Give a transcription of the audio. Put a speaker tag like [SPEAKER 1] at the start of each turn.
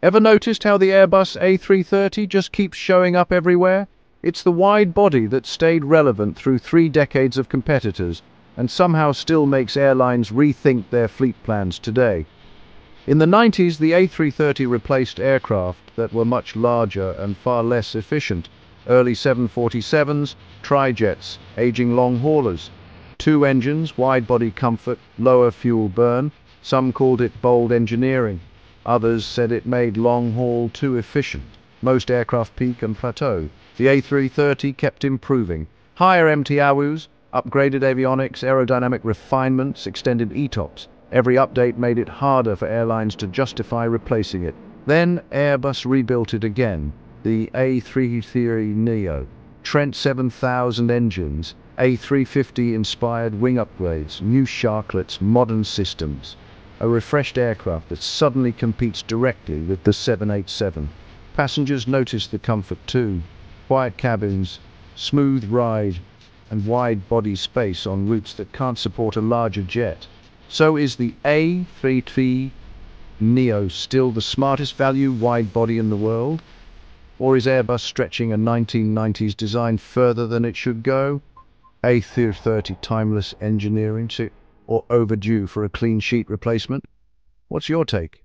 [SPEAKER 1] Ever noticed how the Airbus A330 just keeps showing up everywhere? It's the wide body that stayed relevant through three decades of competitors and somehow still makes airlines rethink their fleet plans today. In the 90s, the A330 replaced aircraft that were much larger and far less efficient. Early 747s, trijets, aging long haulers. Two engines, wide body comfort, lower fuel burn. Some called it bold engineering. Others said it made long haul too efficient. Most aircraft peak and plateau. The A330 kept improving. Higher MTOWs, upgraded avionics, aerodynamic refinements, extended ETOPS. Every update made it harder for airlines to justify replacing it. Then Airbus rebuilt it again, the A330neo. Trent 7000 engines, A350 inspired wing upgrades, new sharklets, modern systems. A refreshed aircraft that suddenly competes directly with the 787. Passengers notice the comfort too. Quiet cabins, smooth ride, and wide body space on routes that can't support a larger jet. So is the A330 Neo still the smartest value wide body in the world? Or is Airbus stretching a 1990s design further than it should go? A330 timeless engineering or overdue for a clean sheet replacement? What's your take?